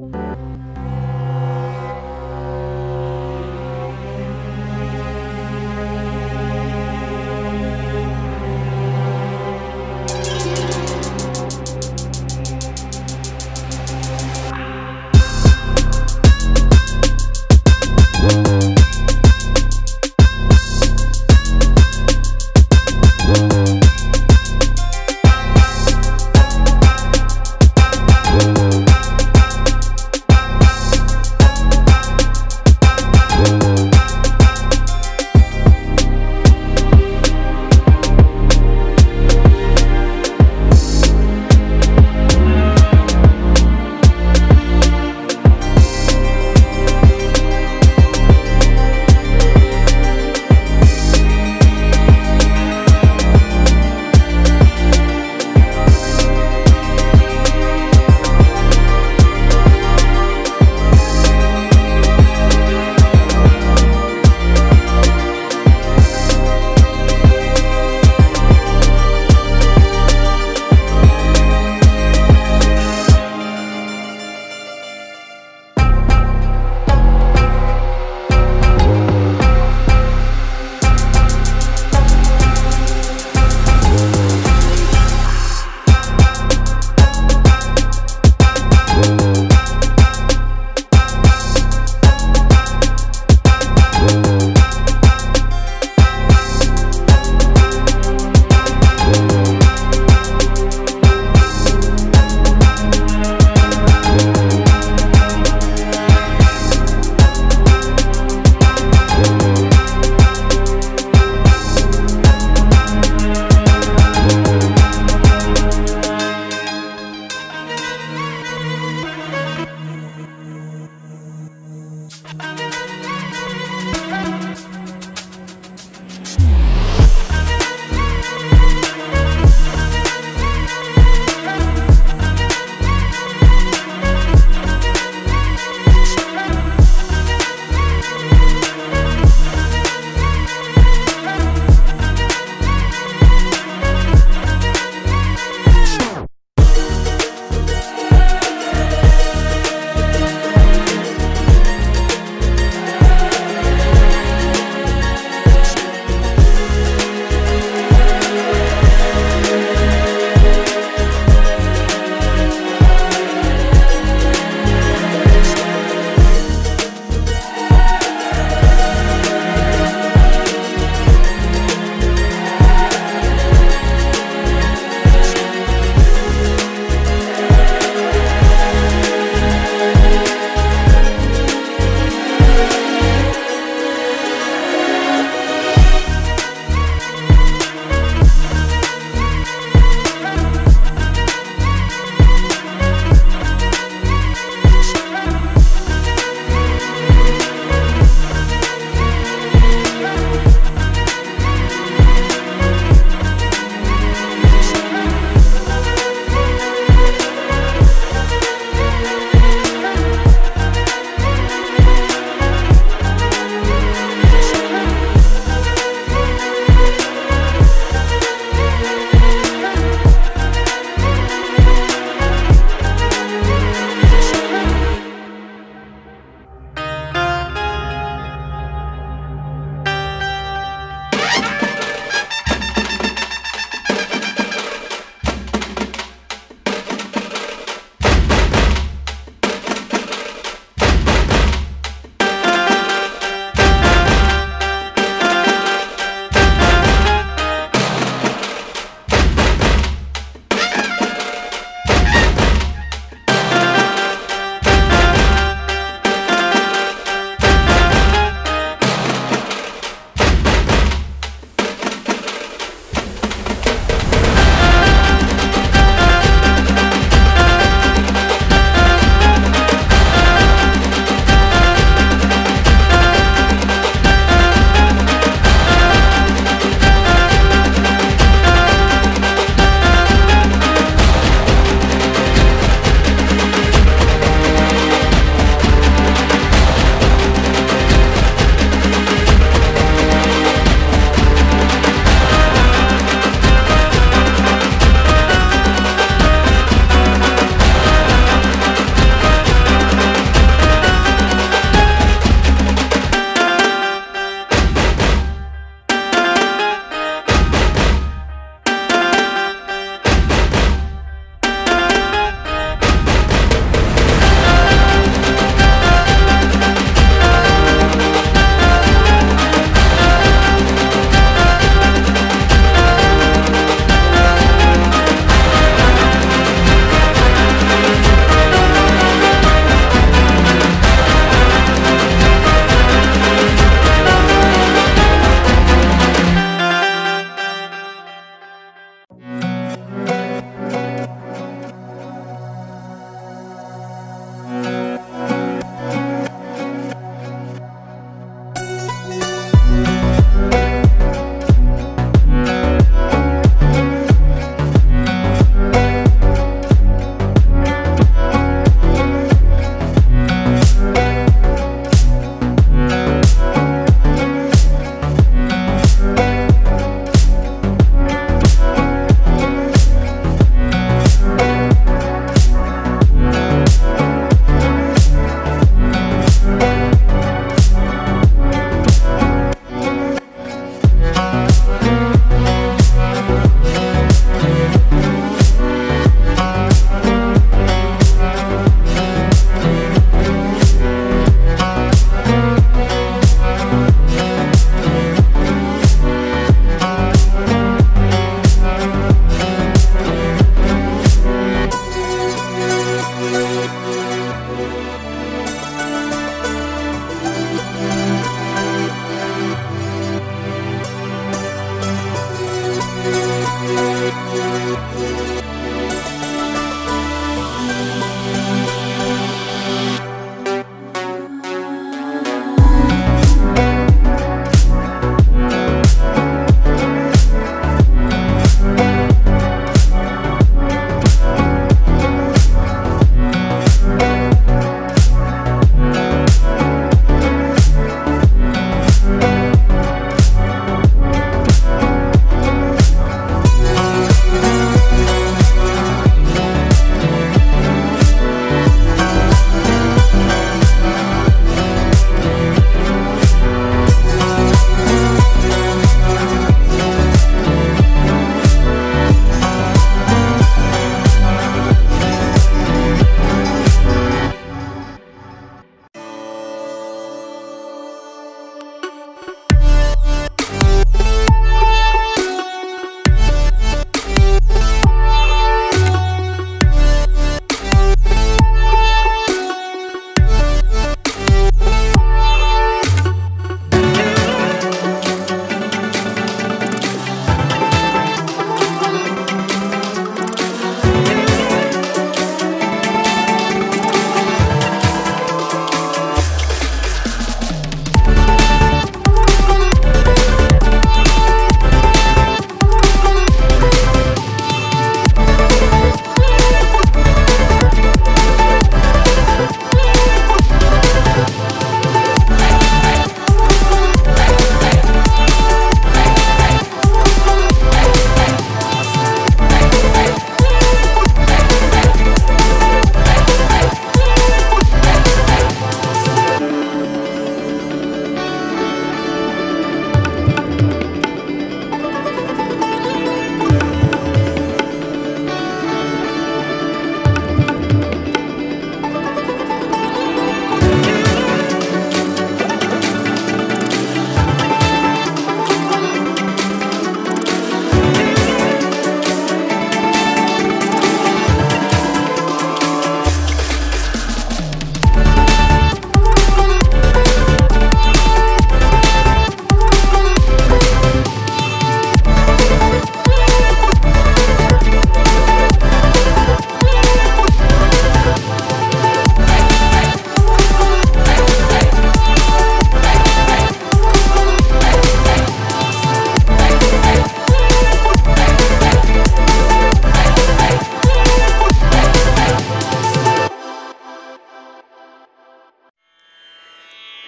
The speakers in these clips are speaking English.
Música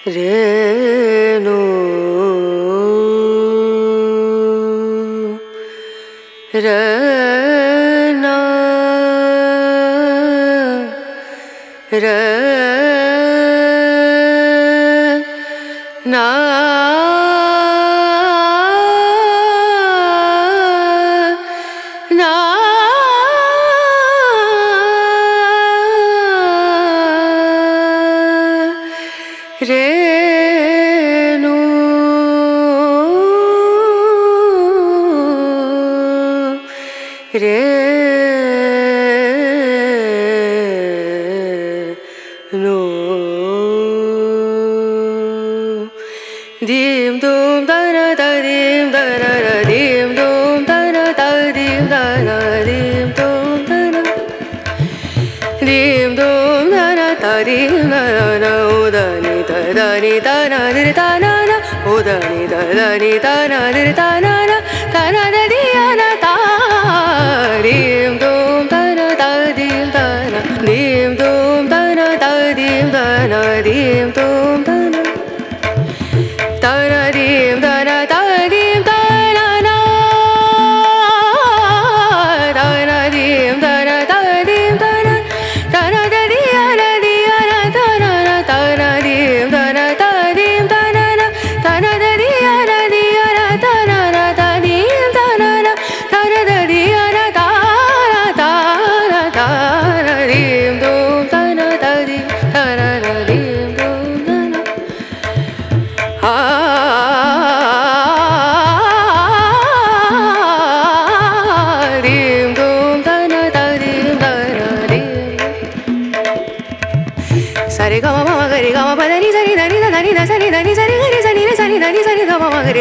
Renu. रना raw dim dum da na da dim da na na dim dum da na da dim da na dim dum da na dim dum da na da dim da na na o da ni da da ni da na di da na na o da ni da da ni da na di da na na da na da di na da dim dum da na da dim da na dim dum da na da dim da na dim dum da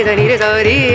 da ni sa ni